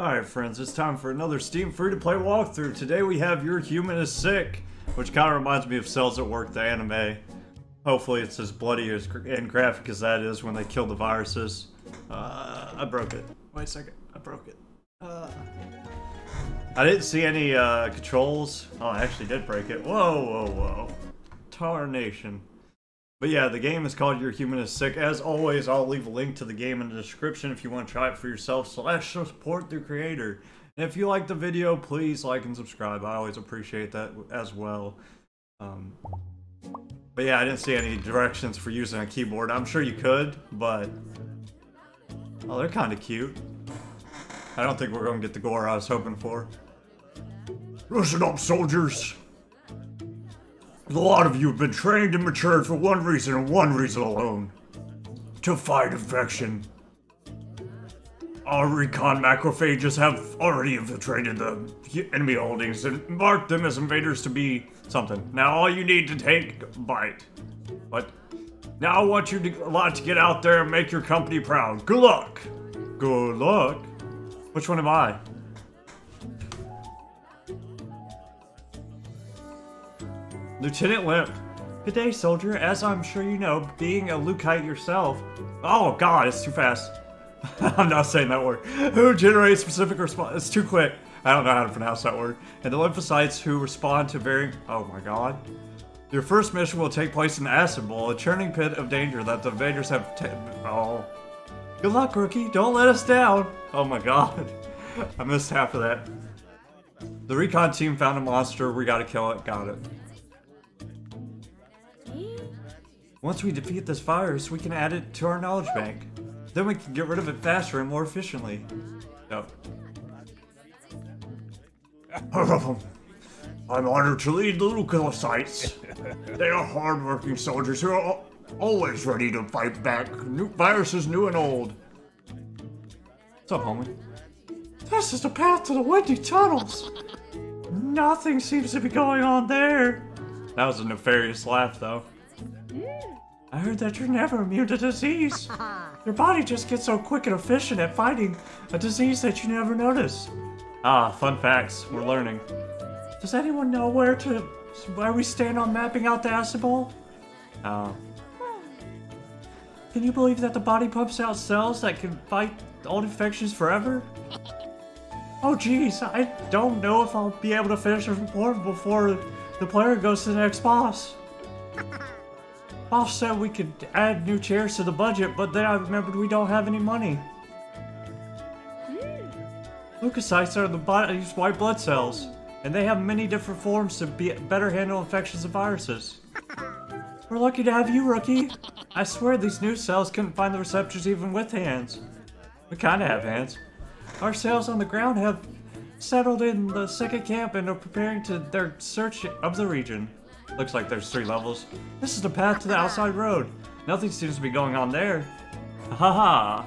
Alright friends, it's time for another Steam free-to-play walkthrough. Today we have Your Human is Sick, which kind of reminds me of Cells at Work, the anime. Hopefully it's as bloody as, and graphic as that is when they kill the viruses. Uh, I broke it. Wait a second, I broke it. Uh, I didn't see any uh, controls. Oh, I actually did break it. Whoa, whoa, whoa. Tarnation. But yeah, the game is called Your Human is Sick. As always, I'll leave a link to the game in the description if you want to try it for yourself, slash support the creator. And if you like the video, please like and subscribe. I always appreciate that as well. Um, but yeah, I didn't see any directions for using a keyboard. I'm sure you could, but... Oh, they're kind of cute. I don't think we're going to get the gore I was hoping for. Listen up, soldiers! A lot of you have been trained and matured for one reason and one reason alone. To fight infection. Our recon macrophages have already infiltrated the enemy holdings and marked them as invaders to be something. Now all you need to take bite. But now I want you to, a lot to get out there and make your company proud. Good luck. Good luck. Which one am I? Lieutenant Limp. Good day, soldier. As I'm sure you know, being a Lukite yourself. Oh god, it's too fast. I'm not saying that word. Who generates specific response? It's too quick. I don't know how to pronounce that word. And the lymphocytes who respond to varying. Oh my god. Your first mission will take place in Acid Bowl, a churning pit of danger that the invaders have. oh. Good luck, rookie. Don't let us down. Oh my god. I missed half of that. The recon team found a monster. We gotta kill it. Got it. Once we defeat this virus, we can add it to our knowledge bank. Then we can get rid of it faster and more efficiently. Oh. I'm honored to lead the leukocytes. they are hardworking soldiers who are always ready to fight back new viruses new and old. What's up, homie? This is the path to the windy tunnels. Nothing seems to be going on there. That was a nefarious laugh, though. I heard that you're never immune to disease. Your body just gets so quick and efficient at fighting a disease that you never notice. Ah, fun facts. We're learning. Does anyone know where to where we stand on mapping out the acid bowl? Oh. Can you believe that the body pumps out cells that can fight old infections forever? Oh geez, I don't know if I'll be able to finish the report before the player goes to the next boss. Said we could add new chairs to the budget, but then I remembered we don't have any money. Hmm. Leukocytes are the body's white blood cells, and they have many different forms to be better handle infections and viruses. We're lucky to have you, Rookie. I swear these new cells couldn't find the receptors even with hands. We kinda have hands. Our cells on the ground have settled in the second camp and are preparing to their search of the region. Looks like there's three levels. This is the path to the outside road. Nothing seems to be going on there. Haha.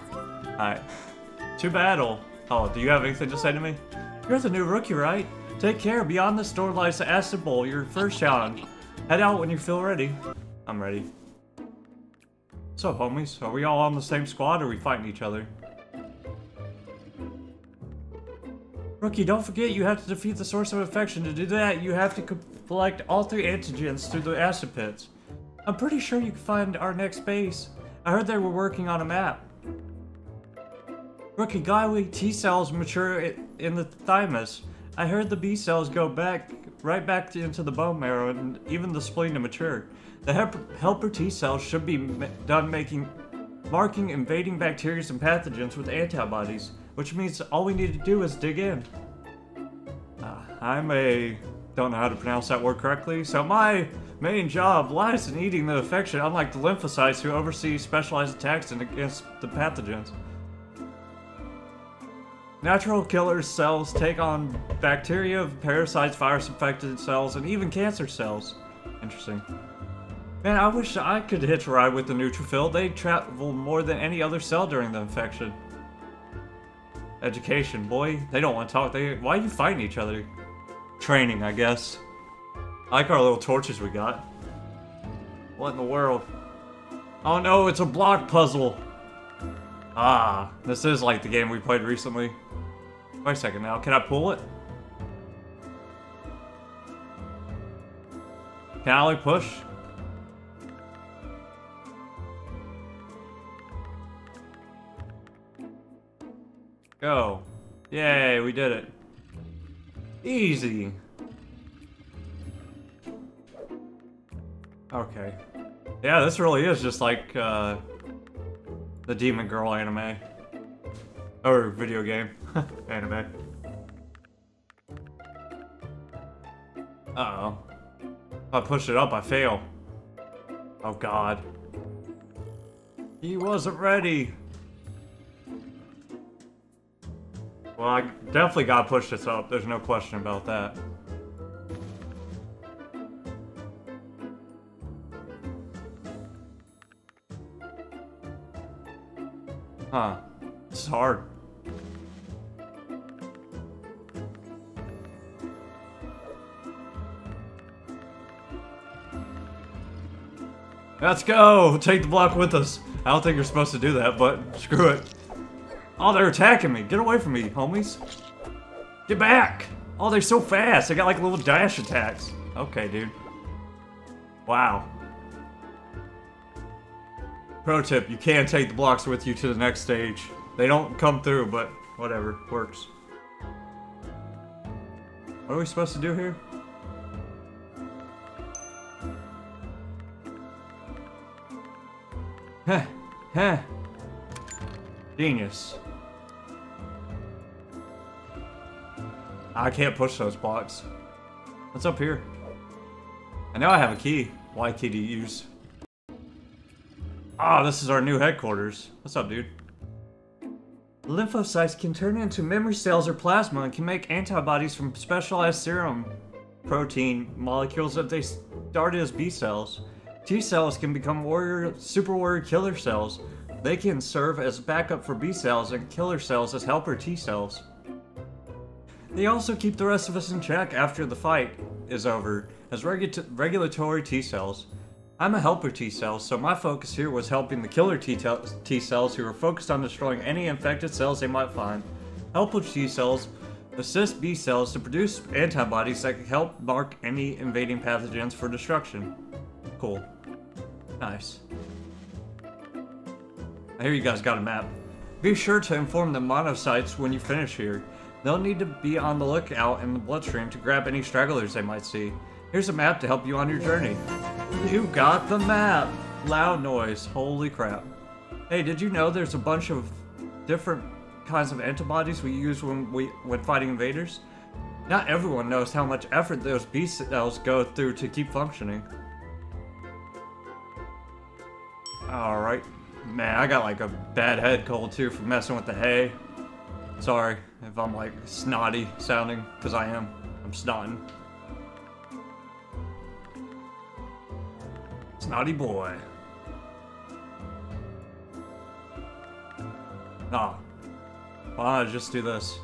Alright. To battle. Oh, do you have anything to say to me? You're the new rookie, right? Take care. Beyond the store lies the Acid Bowl, your first challenge. Head out when you feel ready. I'm ready. So, homies, are we all on the same squad or are we fighting each other? Rookie, don't forget you have to defeat the source of infection. To do that, you have to collect all three antigens through the acid pits. I'm pretty sure you can find our next base. I heard they were working on a map. Rookie Guyly T cells mature in the thymus. I heard the B cells go back right back into the bone marrow and even the spleen to mature. The helper T cells should be done making marking invading bacteria and pathogens with antibodies which means all we need to do is dig in. Uh, I'm a... don't know how to pronounce that word correctly, so my main job lies in eating the infection, unlike the lymphocytes who oversee specialized attacks against the pathogens. Natural killer cells take on bacteria, parasites, virus-infected cells, and even cancer cells. Interesting. Man, I wish I could hitch a ride with the neutrophil. They travel more than any other cell during the infection. Education, boy. They don't want to talk. They Why are you fighting each other? Training, I guess. I like our little torches we got. What in the world? Oh no, it's a block puzzle! Ah, this is like the game we played recently. Wait a second now. Can I pull it? Can I push? Go. Yay, we did it. Easy. Okay. Yeah, this really is just like uh, the Demon Girl anime. Or video game. anime. Uh-oh. If I push it up, I fail. Oh god. He wasn't ready. Well, I definitely gotta push this up. There's no question about that. Huh. This is hard. Let's go! Take the block with us. I don't think you're supposed to do that, but screw it. Oh, they're attacking me. Get away from me, homies. Get back! Oh, they're so fast. They got like little dash attacks. Okay, dude. Wow. Pro tip, you can take the blocks with you to the next stage. They don't come through, but whatever, works. What are we supposed to do here? Heh, heh. Genius. I can't push those blocks. What's up here? I know I have a key. Why key to use? Ah, oh, this is our new headquarters. What's up, dude? Lymphocytes can turn into memory cells or plasma and can make antibodies from specialized serum protein molecules that they started as B cells. T cells can become warrior, super warrior killer cells. They can serve as backup for B cells and killer cells as helper T cells. They also keep the rest of us in check after the fight is over as regu regulatory T cells. I'm a helper T cell, so my focus here was helping the killer T, T cells who are focused on destroying any infected cells they might find. Helper T cells assist B cells to produce antibodies that can help mark any invading pathogens for destruction. Cool. Nice. I hear you guys got a map. Be sure to inform the monocytes when you finish here. They'll need to be on the lookout in the bloodstream to grab any stragglers they might see. Here's a map to help you on your journey. You got the map! Loud noise. Holy crap. Hey, did you know there's a bunch of different kinds of antibodies we use when we when fighting invaders? Not everyone knows how much effort those B cells go through to keep functioning. Alright. Man, I got like a bad head cold too for messing with the hay. Sorry if I'm like snotty sounding, because I am. I'm snotting. Snotty boy. Ah. Why not just do this?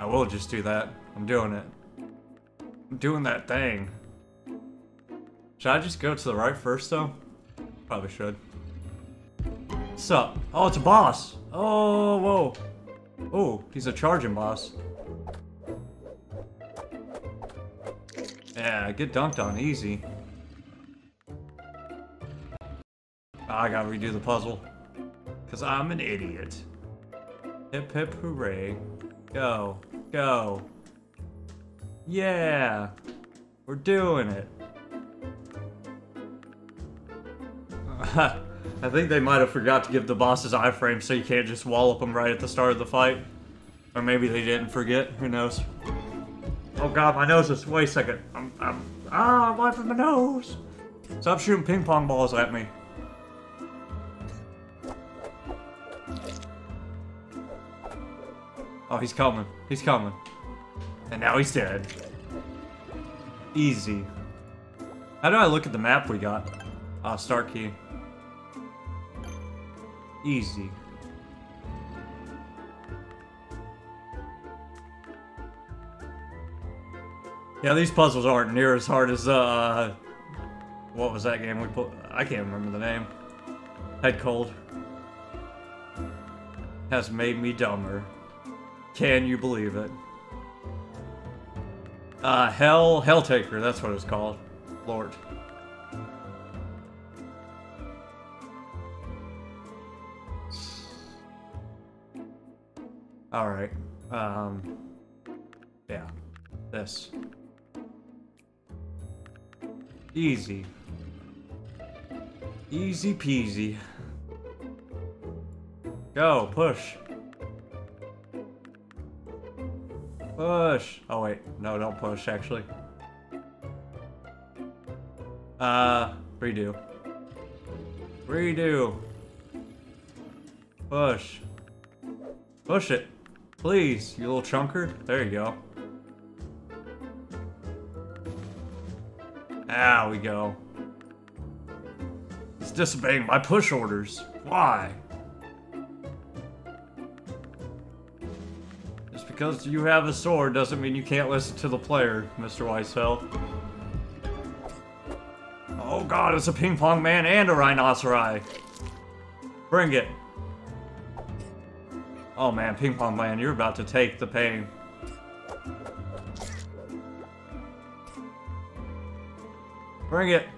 I will just do that. I'm doing it. I'm doing that thing. Should I just go to the right first though? Probably should. What's up? Oh, it's a boss. Oh, whoa. Oh, he's a charging boss. Yeah, get dunked on easy. Ah, I gotta redo the puzzle. Cause I'm an idiot. Hip hip hooray. Go. Go. Yeah. We're doing it. I think they might have forgot to give the bosses iframes so you can't just wallop them right at the start of the fight. Or maybe they didn't forget, who knows. Oh god, my nose is- wait a second. I'm- I'm- ah, I'm wiping my nose! Stop shooting ping pong balls at me. Oh, he's coming. He's coming. And now he's dead. Easy. How do I look at the map we got? Ah, start key. Easy. Yeah, these puzzles aren't near as hard as, uh... What was that game we put? I can't remember the name. Head cold. Has made me dumber. Can you believe it? Uh, Hell, Helltaker, that's what it's called. Lord. Alright. Um, yeah. This. Easy. Easy peasy. Go, push. Push. Oh wait, no, don't push, actually. Uh, redo. Redo. Push. Push it. Please, you little chunker. There you go. Ah, we go. It's disobeying my push orders. Why? Just because you have a sword doesn't mean you can't listen to the player, Mr. Weisfeld. Oh god, it's a ping pong man and a rhinoceri. Bring it. Oh man, ping pong man, you're about to take the pain. Bring it.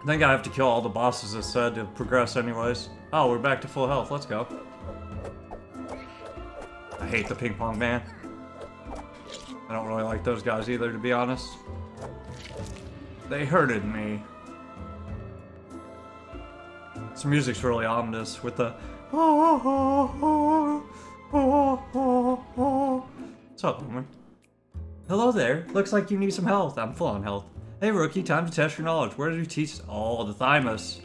I think I have to kill all the bosses as said to progress anyways. Oh, we're back to full health. Let's go. I hate the ping pong man. I don't really like those guys either, to be honest. They hurted me. This music's really ominous with the. What's up, woman? Hello there. Looks like you need some health. I'm full on health. Hey, rookie, time to test your knowledge. Where did you teach? Oh, the thymus.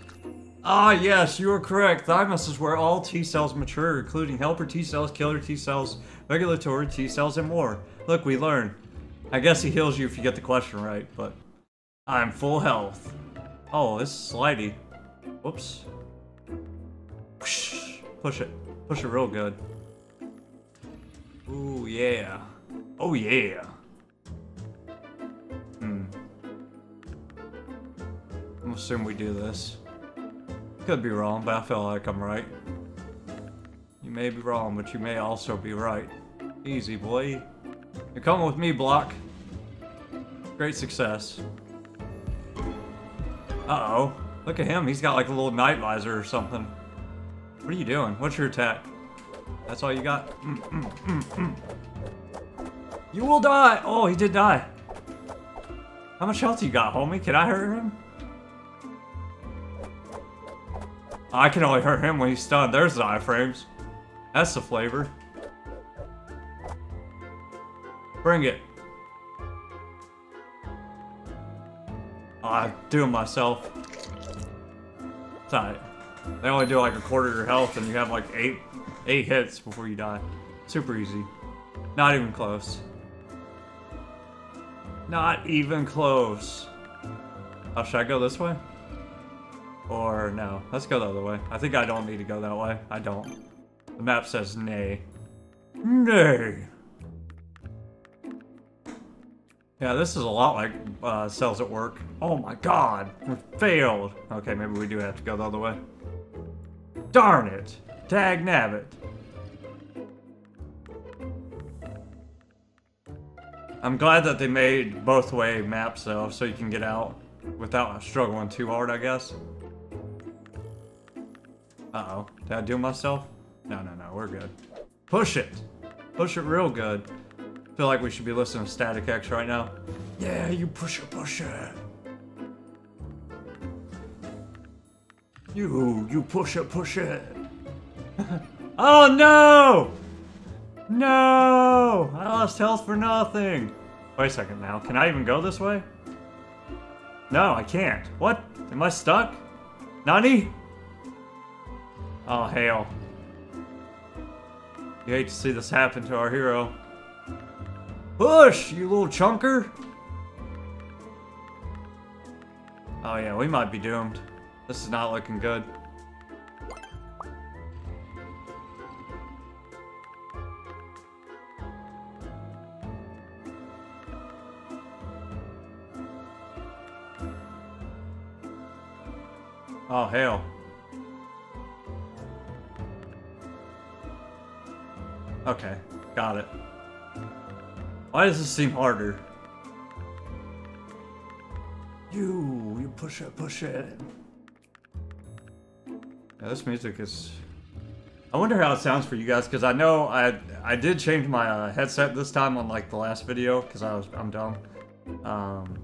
Ah, yes, you are correct. Thymus is where all T cells mature, including helper T cells, killer T cells, regulatory T cells, and more. Look, we learned. I guess he heals you if you get the question right, but I'm full health. Oh, this is slidey. Whoops. Push it. Push it real good. Ooh, yeah. Oh, yeah. Hmm. I'm assuming we do this. Could be wrong, but I feel like I'm right. You may be wrong, but you may also be right. Easy, boy. You're coming with me, Block. Great success. Uh-oh. Look at him. He's got like a little night visor or something. What are you doing? What's your attack? That's all you got? Mm, mm, mm, mm. you will die! Oh, he did die. How much health you got, homie? Can I hurt him? I can only hurt him when he's stunned. There's the iframes. That's the flavor. Bring it. I do it myself. It's They only do like a quarter of your health and you have like eight eight hits before you die. Super easy. Not even close. Not even close. Oh, should I go this way? Or no? Let's go the other way. I think I don't need to go that way. I don't. The map says nay. Nay. Yeah, this is a lot like uh, cells at work. Oh my god, we failed. Okay, maybe we do have to go the other way. Darn it! Tag nabbit. I'm glad that they made both way maps though, so you can get out without struggling too hard, I guess. Uh-oh. Did I do myself? No, no, no, we're good. Push it! Push it real good feel like we should be listening to Static X right now. Yeah, you push it, push it. You, you push it, push it. oh no! No! I lost health for nothing. Wait a second now. Can I even go this way? No, I can't. What? Am I stuck? Nani? Oh, hell. You hate to see this happen to our hero. Push, you little chunker! Oh yeah, we might be doomed. This is not looking good. Oh, hell. Okay, got it. Why does this seem harder? You, you push it, push it. Yeah, this music is... I wonder how it sounds for you guys, because I know I I did change my uh, headset this time on like the last video, because I was I'm dumb. Um,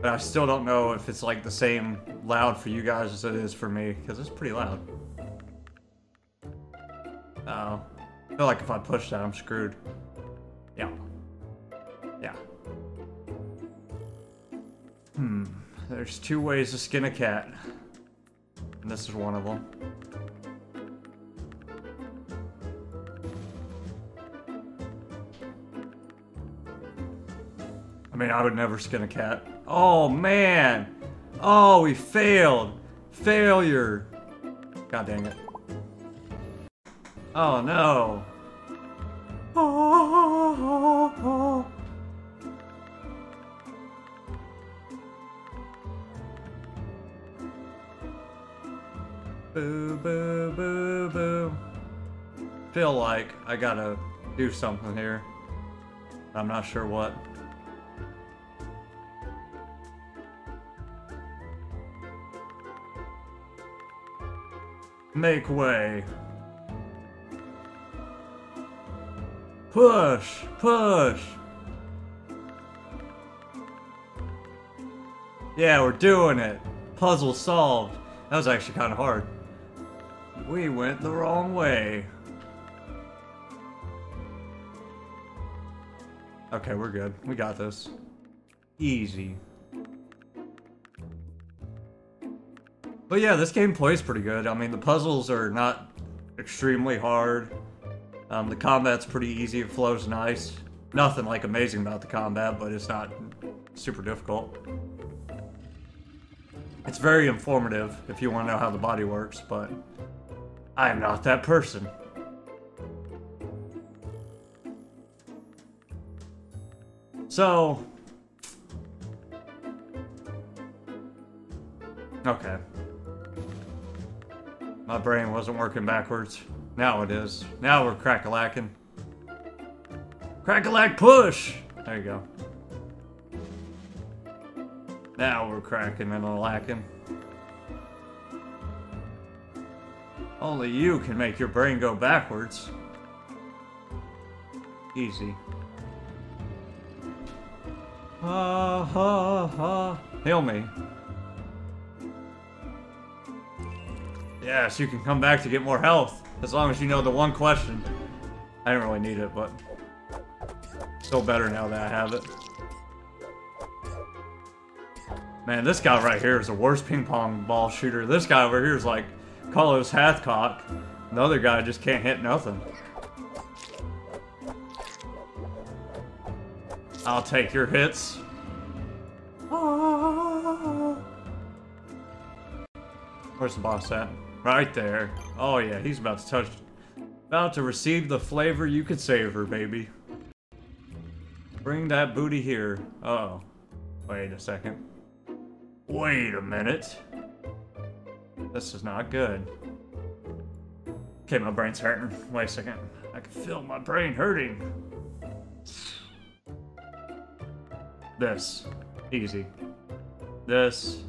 but I still don't know if it's like the same loud for you guys as it is for me, because it's pretty loud. Uh oh. I feel like if I push that, I'm screwed. There's two ways to skin a cat. And this is one of them. I mean, I would never skin a cat. Oh, man! Oh, we failed! Failure! God dang it. Oh, no! Like I gotta do something here. I'm not sure what. Make way. Push! Push! Yeah, we're doing it! Puzzle solved. That was actually kind of hard. We went the wrong way. Okay, we're good. We got this. Easy. But yeah, this game plays pretty good. I mean, the puzzles are not extremely hard. Um, the combat's pretty easy. It flows nice. Nothing like amazing about the combat, but it's not super difficult. It's very informative if you want to know how the body works, but I am not that person. So... Okay. My brain wasn't working backwards. Now it is. Now we're crack-a-lacking. Crack-a-lack push! There you go. Now we're cracking and a. Only you can make your brain go backwards. Easy. Ha ha ha. Heal me. Yes, you can come back to get more health. As long as you know the one question. I didn't really need it, but... Still better now that I have it. Man, this guy right here is the worst ping pong ball shooter. This guy over here is like Carlos Hathcock. The other guy just can't hit nothing. I'll take your hits. Where's the boss at? Right there. Oh yeah, he's about to touch... About to receive the flavor you could savor, baby. Bring that booty here. Uh oh. Wait a second. Wait a minute. This is not good. Okay, my brain's hurting. Wait a second. I can feel my brain hurting. This. Easy. This.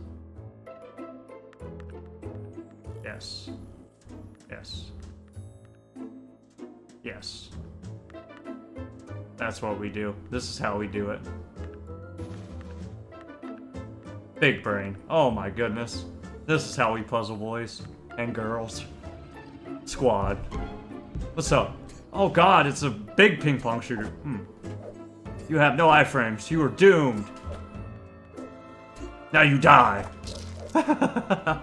Yes. Yes. Yes. That's what we do. This is how we do it. Big brain. Oh my goodness. This is how we puzzle boys and girls. Squad. What's up? Oh god, it's a big ping pong shooter. Hmm. You have no iframes. You are doomed. Now you die.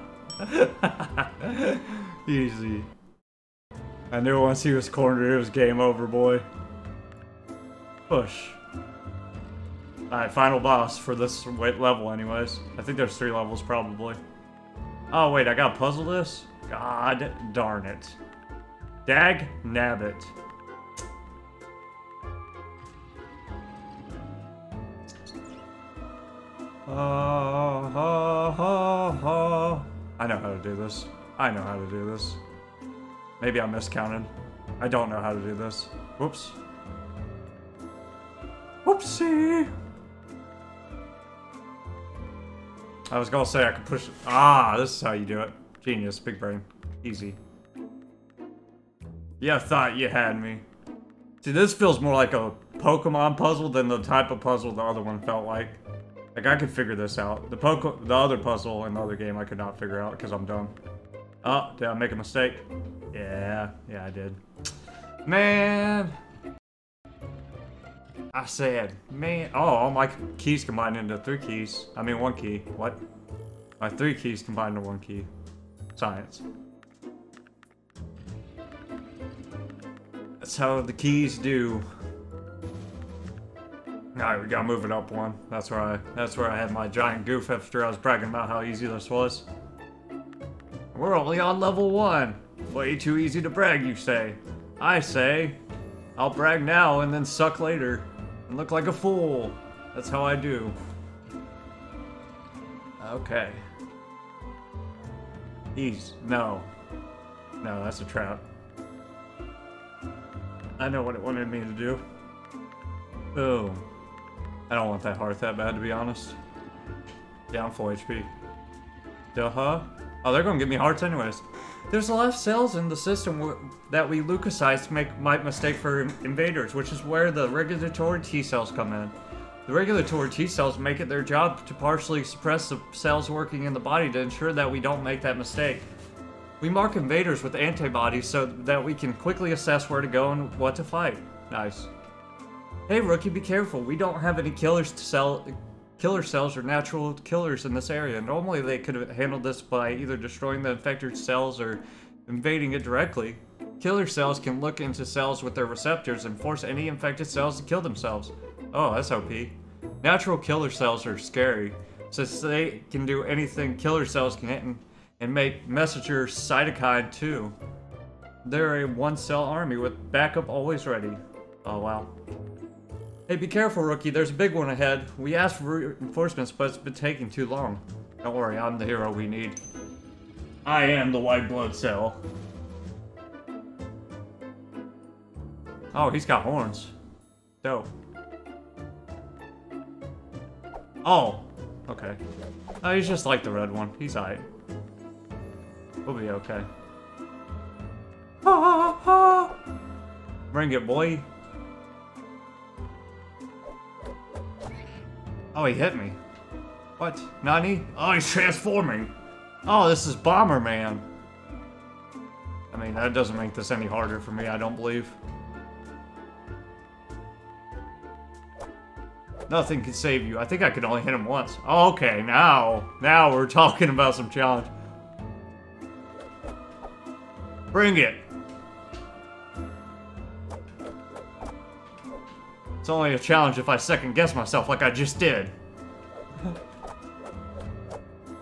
Easy. I knew once he was cornered, it was game over, boy. Push. Alright, final boss for this level anyways. I think there's three levels, probably. Oh, wait, I gotta puzzle this? God darn it. Dag nabbit. Uh, uh, uh. I know how to do this. I know how to do this. Maybe I miscounted. I don't know how to do this. Whoops. Whoopsie! I was gonna say I could push. Ah, this is how you do it. Genius, big brain. Easy. Yeah, thought you had me. See, this feels more like a Pokemon puzzle than the type of puzzle the other one felt like. Like, I could figure this out. The Poke the other puzzle in the other game I could not figure out because I'm dumb. Oh, did I make a mistake? Yeah, yeah, I did. Man! I said, man. Oh, all my keys combined into three keys. I mean, one key. What? My three keys combined into one key. Science. That's how the keys do. Alright, we gotta move it up one. That's where I that's where I had my giant goof after I was bragging about how easy this was. We're only on level one. Way too easy to brag, you say. I say, I'll brag now and then suck later. And look like a fool. That's how I do. Okay. Ease. No. No, that's a trap. I know what it wanted me to do. Oh. I don't want that heart that bad, to be honest. Down full HP. Duh-huh. Oh, they're gonna give me hearts anyways. There's a lot of cells in the system that we leukocytes make might mistake for invaders, which is where the regulatory T cells come in. The regulatory T cells make it their job to partially suppress the cells working in the body to ensure that we don't make that mistake. We mark invaders with antibodies so that we can quickly assess where to go and what to fight. Nice. Hey rookie, be careful. We don't have any killers to sell killer cells or natural killers in this area. Normally they could have handled this by either destroying the infected cells or invading it directly. Killer cells can look into cells with their receptors and force any infected cells to kill themselves. Oh, that's OP. Natural killer cells are scary, since they can do anything killer cells can and make messenger cytokine too. They're a one-cell army with backup always ready. Oh wow. Hey, be careful, rookie. There's a big one ahead. We asked for reinforcements, but it's been taking too long. Don't worry, I'm the hero we need. I am the white blood cell. Oh, he's got horns. Dope. Oh, okay. Oh, he's just like the red one. He's alright. We'll be okay. Bring it, boy. Oh, he hit me. What? Nani? Oh, he's transforming. Oh, this is Bomberman. I mean, that doesn't make this any harder for me, I don't believe. Nothing can save you. I think I could only hit him once. Oh, okay, now. Now we're talking about some challenge. Bring it. It's only a challenge if I second guess myself like I just did.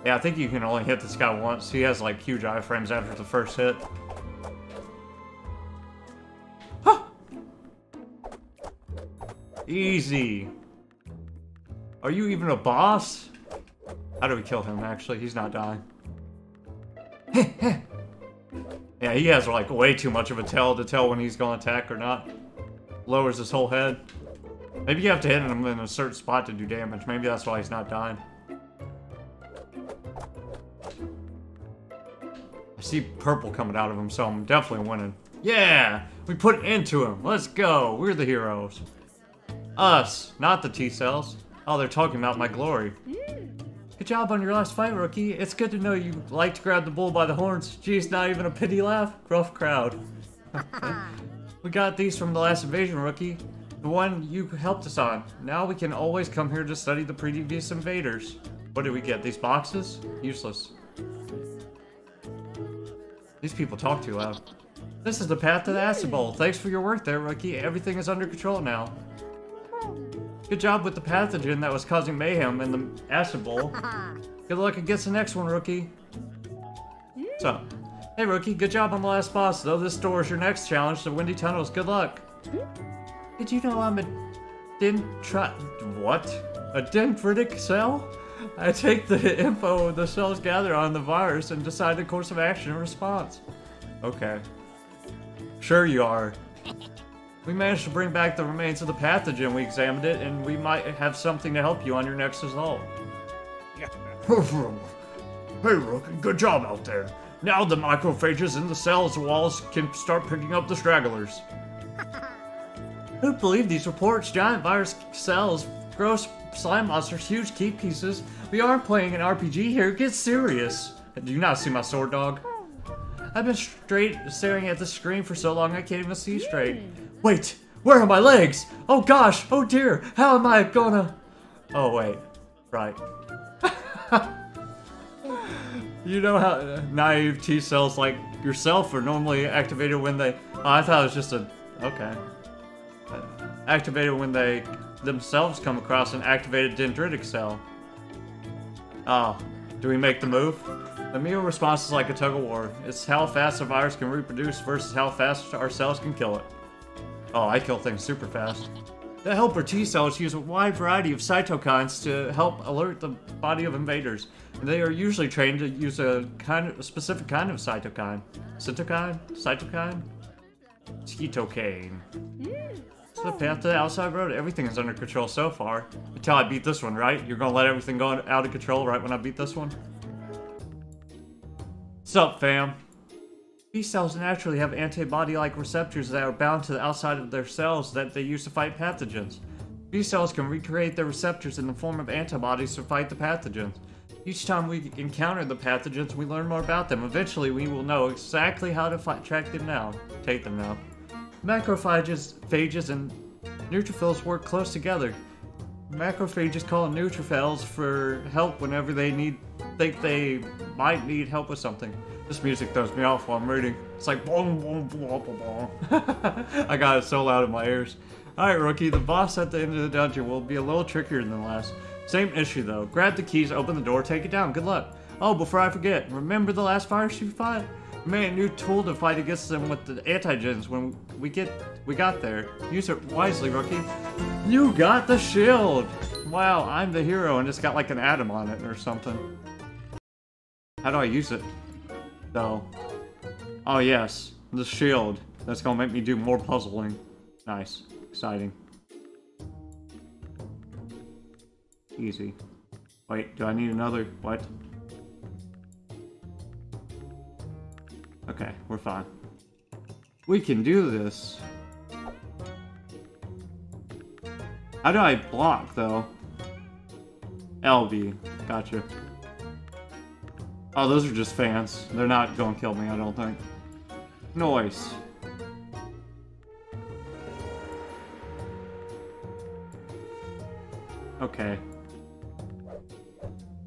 yeah, I think you can only hit this guy once. He has like huge iframes after the first hit. Easy. Are you even a boss? How do we kill him, actually? He's not dying. Yeah, he has like way too much of a tail to tell when he's gonna attack or not. Lowers his whole head. Maybe you have to hit him in a certain spot to do damage. Maybe that's why he's not dying. I see purple coming out of him, so I'm definitely winning. Yeah! We put into him. Let's go. We're the heroes. Us, not the T-cells. Oh, they're talking about my glory. Good job on your last fight, rookie. It's good to know you like to grab the bull by the horns. Geez, not even a pity laugh? Rough crowd. we got these from the last invasion, rookie. The one you helped us on. Now we can always come here to study the previous invaders. What did we get? These boxes? Useless. These people talk too loud. This is the path to the acid bowl. Thanks for your work there, rookie. Everything is under control now. Good job with the pathogen that was causing mayhem in the acid bowl. Good luck against the next one, rookie. Up? Hey, rookie, good job on the last boss, though this door is your next challenge, the Windy Tunnels. Good luck. Did you know I'm a dendri- what? A dendritic cell? I take the info the cells gather on the virus and decide the course of action in response. Okay. Sure you are. We managed to bring back the remains of the pathogen. We examined it, and we might have something to help you on your next assault. hey, Rookie, good job out there. Now the macrophages in the cells walls can start picking up the stragglers. Who'd believe these reports? Giant virus cells, gross slime monsters, huge key pieces. We aren't playing an RPG here. Get serious. Do you not see my sword dog? I've been straight staring at the screen for so long I can't even see straight. Wait, where are my legs? Oh gosh, oh dear, how am I gonna... Oh wait, right. you know how naive T cells like yourself are normally activated when they... Oh, I thought it was just a... Okay. Activated when they themselves come across an activated dendritic cell. Oh, do we make the move? The immune response is like a tug of war. It's how fast a virus can reproduce versus how fast our cells can kill it. Oh, I kill things super fast. The helper T cells use a wide variety of cytokines to help alert the body of invaders. And they are usually trained to use a kind of a specific kind of cytokine. Cytokine? Cytokine? Cytokine. The path to the outside road. Everything is under control so far. Until I beat this one, right? You're gonna let everything go out of control right when I beat this one? Sup, fam? B cells naturally have antibody-like receptors that are bound to the outside of their cells that they use to fight pathogens. B cells can recreate their receptors in the form of antibodies to fight the pathogens. Each time we encounter the pathogens, we learn more about them. Eventually, we will know exactly how to fight, track them down. Take them now. Macrophages phages, and neutrophils work close together. Macrophages call neutrophils for help whenever they need think they might need help with something. This music throws me off while I'm reading. It's like boom, boom, boom, boom, boom. I got it so loud in my ears. Alright, rookie, the boss at the end of the dungeon will be a little trickier than the last. Same issue though. Grab the keys, open the door, take it down. Good luck. Oh, before I forget, remember the last fire you fought? Made a new tool to fight against them with the antigens when we get we got there. Use it wisely, rookie. You got the shield! Wow, I'm the hero and it's got like an atom on it or something. How do I use it? Though. Oh yes, the shield. That's gonna make me do more puzzling. Nice. Exciting. Easy. Wait, do I need another? What? Okay, we're fine. We can do this. How do I block, though? LB. Gotcha. Oh, those are just fans. They're not gonna kill me, I don't think. Noise. Okay.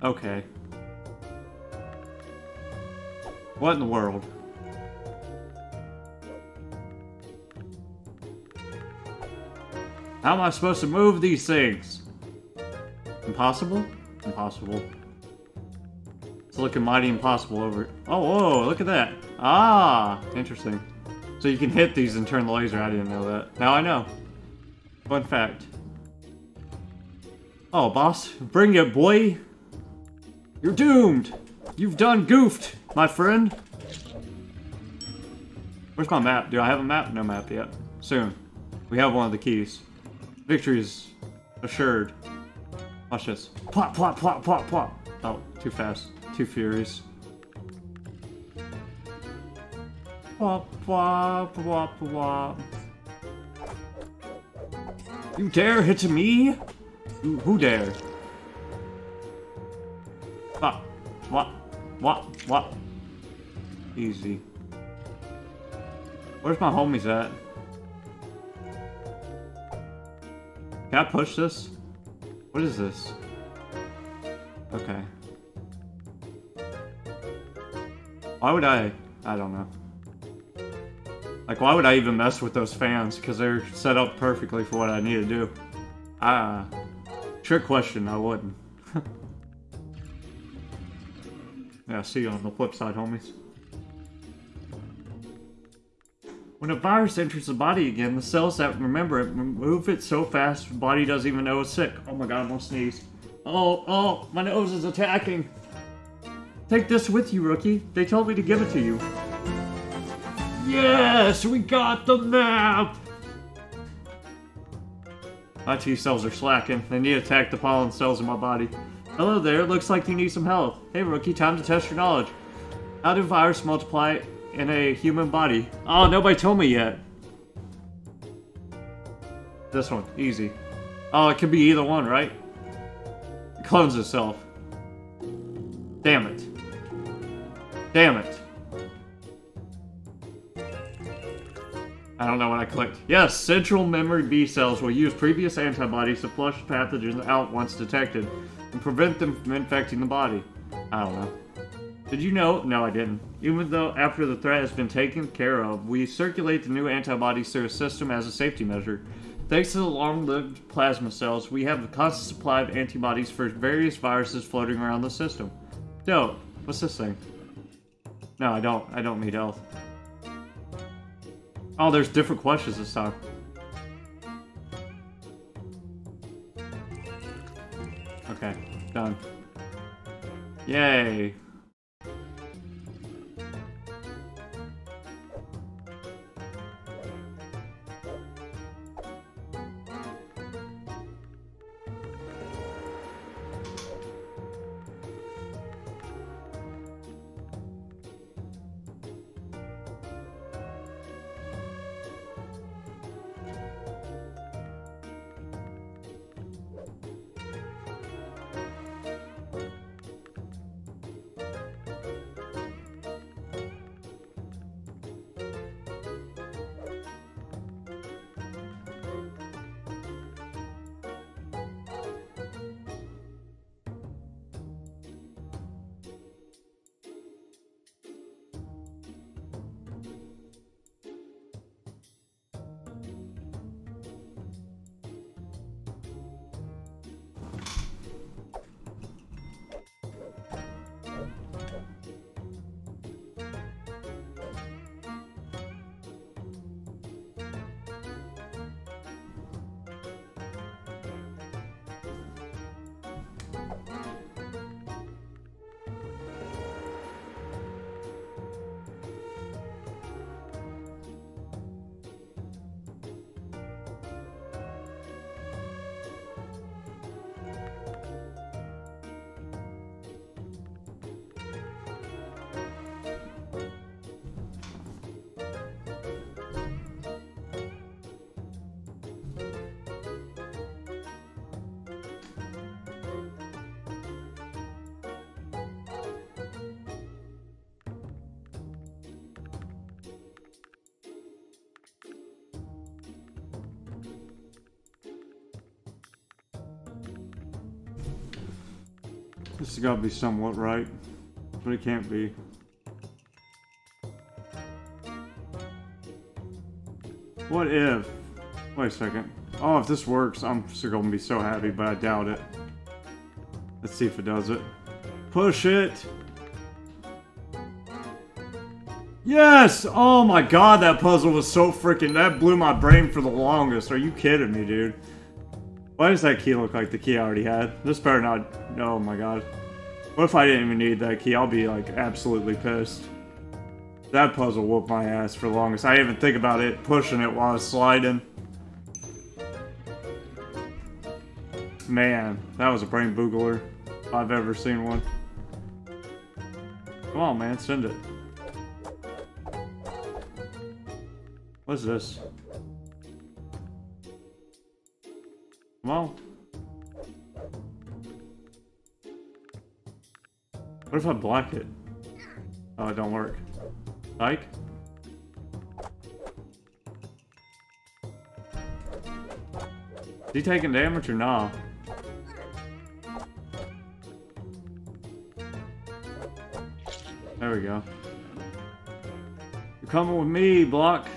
Okay. What in the world? How am I supposed to move these things? Impossible? Impossible. It's looking mighty impossible over... Oh, whoa, look at that. Ah, interesting. So you can hit these and turn the laser. I didn't know that. Now I know. Fun fact. Oh, boss, bring it, boy. You're doomed. You've done goofed, my friend. Where's my map? Do I have a map? No map yet. Soon. We have one of the keys. Victory is assured. Watch this. Plop, plop, plop, plop, plop. Oh, too fast. Too furious. Wop, wop, wop, wop. You dare hit me? Who, who dare? Wop, wop, wop, wop. Easy. Where's my homies at? Can I push this? What is this? Okay. Why would I? I don't know. Like, why would I even mess with those fans? Because they're set up perfectly for what I need to do. Ah. Trick question, I wouldn't. yeah, see you on the flip side, homies. When a virus enters the body again, the cells that remember it move it so fast the body doesn't even know it's sick. Oh my god, I'm gonna sneeze. Oh, oh, my nose is attacking. Take this with you, rookie. They told me to give it to you. Yes, we got the map! My T cells are slacking. They need to attack the pollen cells in my body. Hello there, looks like you need some help. Hey rookie, time to test your knowledge. How do viruses multiply in a human body? Oh, nobody told me yet. This one, easy. Oh, it could be either one, right? It clones itself. Damn it. Damn it. I don't know what I clicked. Yes, central memory B cells will use previous antibodies to flush pathogens out once detected and prevent them from infecting the body. I don't know. Did you know? No, I didn't. Even though after the threat has been taken care of, we circulate the new antibodies through a system as a safety measure. Thanks to the long-lived plasma cells, we have a constant supply of antibodies for various viruses floating around the system. Dope. What's this thing? No, I don't. I don't need health. Oh, there's different questions this time. Okay, done. Yay. This has got to be somewhat right, but it can't be. What if... Wait a second. Oh, if this works, I'm still gonna be so happy, but I doubt it. Let's see if it does it. Push it! Yes! Oh my god, that puzzle was so freaking... That blew my brain for the longest. Are you kidding me, dude? Why does that key look like the key I already had? This better not... Oh my god. What if I didn't even need that key? I'll be, like, absolutely pissed. That puzzle whooped my ass for the longest. I didn't even think about it, pushing it while I was sliding. Man, that was a brain boogler if I've ever seen one. Come on, man, send it. What's this? Come on. What if I block it? Oh, it don't work. Ike? Is he taking damage or not? There we go. You're coming with me, Block.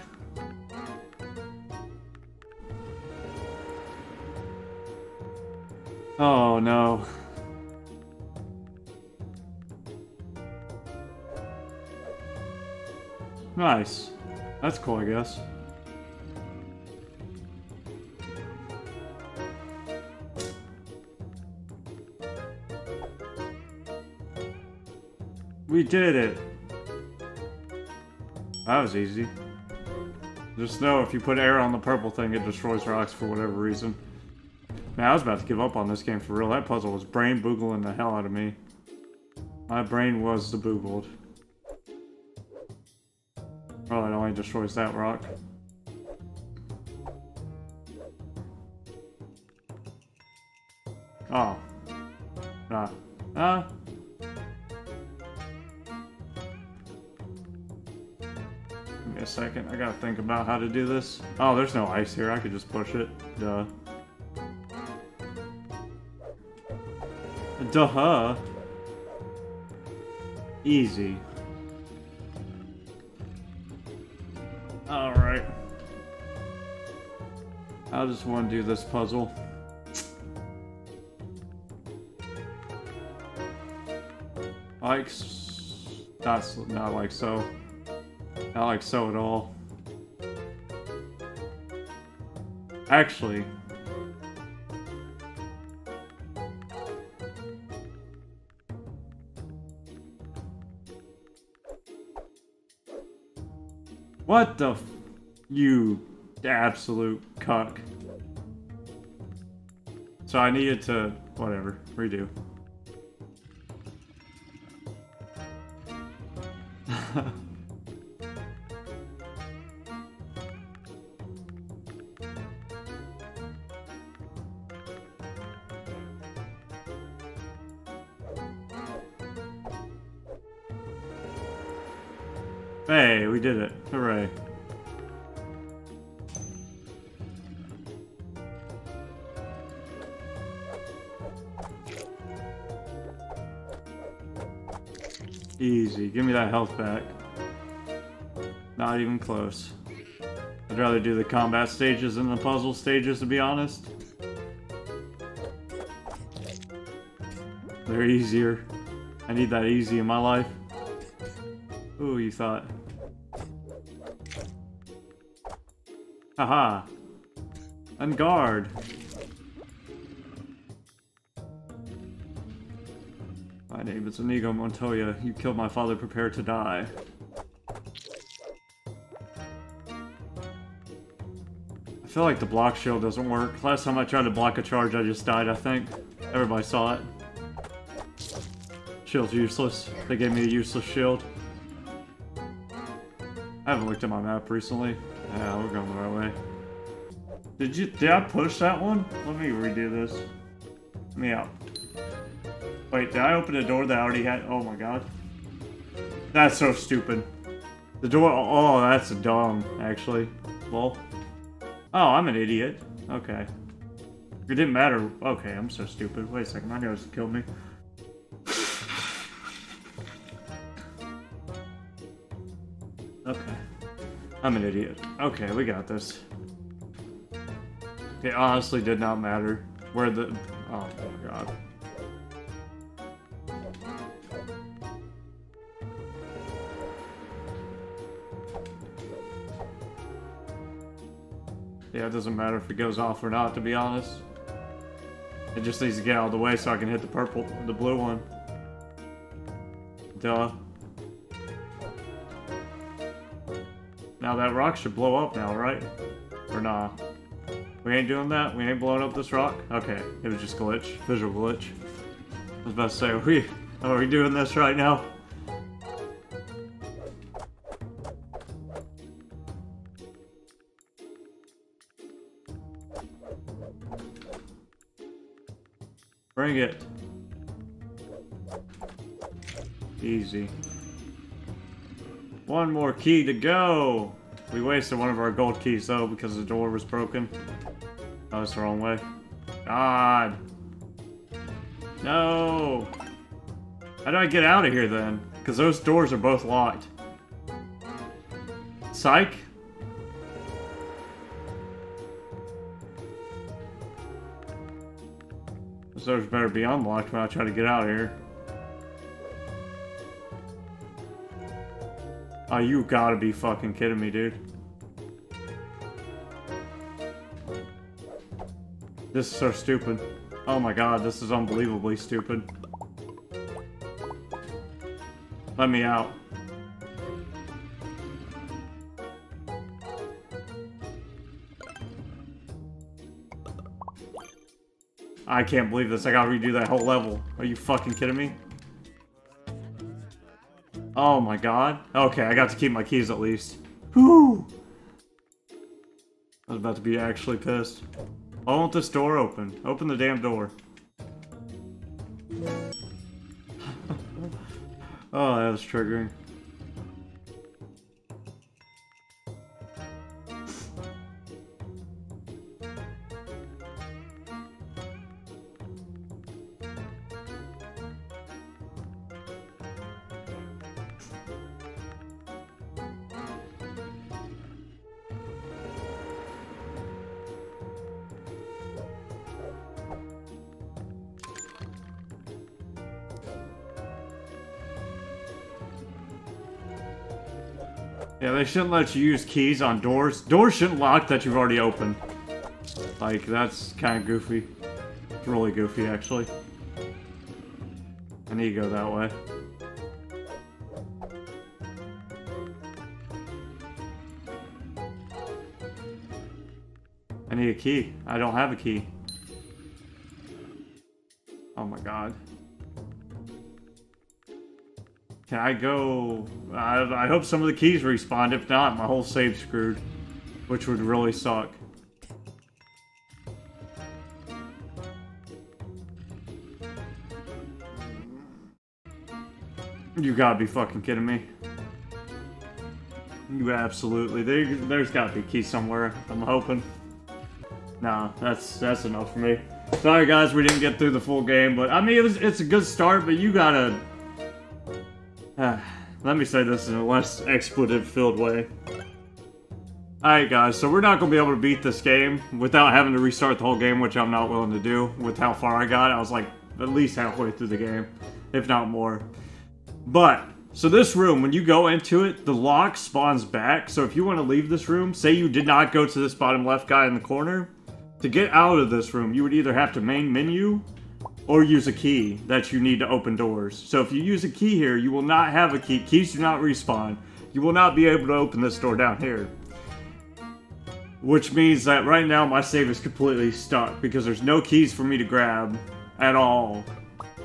Oh no. Nice. That's cool, I guess. We did it! That was easy. Just know if you put air on the purple thing, it destroys rocks for whatever reason. Man, I was about to give up on this game for real. That puzzle was brain boogling the hell out of me. My brain was the boogled. Destroys that rock. Oh. Ah. Ah. Give me a second. I gotta think about how to do this. Oh, there's no ice here. I could just push it. Duh. Duh. -huh. Easy. I just want to do this puzzle. Like, that's not like so. Not like so at all. Actually, What the You absolute cuck. So I needed to... whatever. Redo. Easy. Give me that health back. Not even close. I'd rather do the combat stages than the puzzle stages, to be honest. They're easier. I need that easy in my life. Ooh, you thought. Haha. On name is Inigo Montoya. You killed my father. Prepare to die. I feel like the block shield doesn't work. Last time I tried to block a charge, I just died, I think. Everybody saw it. Shield's useless. They gave me a useless shield. I haven't looked at my map recently. Yeah, we're going the right way. Did you- did I push that one? Let me redo this. Let me out. Wait, did I open a door that I already had- oh my god. That's so stupid. The door- oh, that's dumb, actually. Well. Oh, I'm an idiot. Okay. It didn't matter. Okay, I'm so stupid. Wait a second, my nose killed me. Okay. I'm an idiot. Okay, we got this. It honestly did not matter where the... Oh my god. Yeah, it doesn't matter if it goes off or not, to be honest. It just needs to get out of the way so I can hit the purple, the blue one. Duh. Now that rock should blow up now, right? Or nah? We ain't doing that? We ain't blowing up this rock? Okay, it was just glitch. Visual glitch. I was about to say, are we, are we doing this right now? Bring it. Easy. One more key to go! We wasted one of our gold keys though because the door was broken. Oh, it's the wrong way. God! No! How do I get out of here then? Because those doors are both locked. Psych? Those doors better be unlocked when I try to get out of here. Oh, you gotta be fucking kidding me, dude. This is so stupid. Oh my god, this is unbelievably stupid. Let me out. I can't believe this. I gotta redo that whole level. Are you fucking kidding me? Oh my god. Okay, I got to keep my keys at least. Whew! I was about to be actually pissed. I want this door open. Open the damn door. oh, that was triggering. Yeah, they shouldn't let you use keys on doors. Doors shouldn't lock that you've already opened. Like, that's kind of goofy. Really goofy, actually. I need to go that way. I need a key. I don't have a key. Oh my god. Can I go... I, I hope some of the keys respawn. If not, my whole save screwed. Which would really suck. You gotta be fucking kidding me. You absolutely... There, there's gotta be a key somewhere, I'm hoping. Nah, that's that's enough for me. Sorry guys, we didn't get through the full game, but I mean, it was, it's a good start, but you gotta let me say this in a less expletive-filled way. Alright guys, so we're not going to be able to beat this game without having to restart the whole game, which I'm not willing to do with how far I got. I was like at least halfway through the game, if not more. But, so this room, when you go into it, the lock spawns back. So if you want to leave this room, say you did not go to this bottom left guy in the corner, to get out of this room, you would either have to main menu or use a key that you need to open doors. So if you use a key here, you will not have a key. Keys do not respawn. You will not be able to open this door down here. Which means that right now my save is completely stuck because there's no keys for me to grab at all.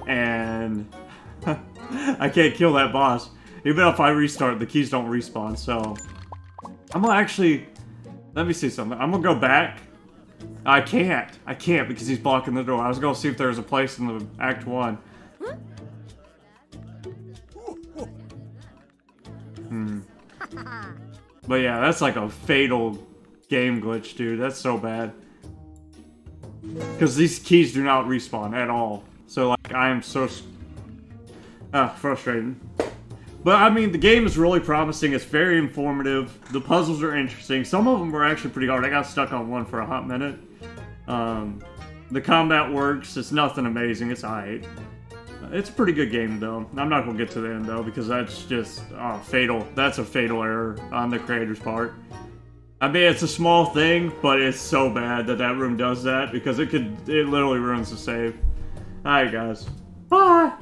And I can't kill that boss. Even if I restart, the keys don't respawn, so... I'm gonna actually... Let me see something. I'm gonna go back I can't. I can't because he's blocking the door. I was going to see if there was a place in the Act 1. Hmm. But yeah, that's like a fatal game glitch, dude. That's so bad. Because these keys do not respawn at all. So, like, I am so... Ah, frustrating. But, I mean, the game is really promising. It's very informative. The puzzles are interesting. Some of them were actually pretty hard. I got stuck on one for a hot minute. Um, the combat works. It's nothing amazing. It's alright. It's a pretty good game, though. I'm not going to get to the end, though, because that's just oh, fatal. That's a fatal error on the creator's part. I mean, it's a small thing, but it's so bad that that room does that, because it could, it literally ruins the save. Alright, guys. Bye!